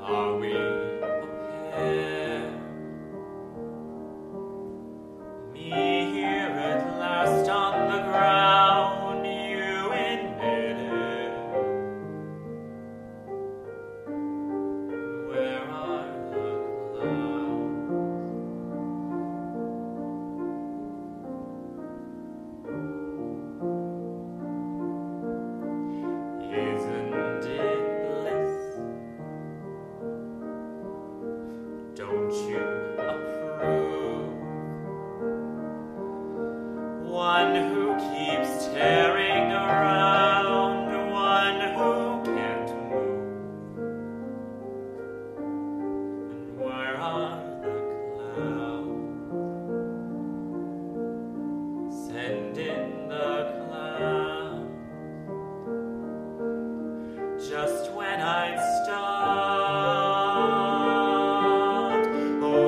Are we Don't you approve? One who keeps tearing around, one who can't move. And where are the clouds? Send in the clowns. Just when I'd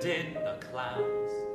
Did the clouds.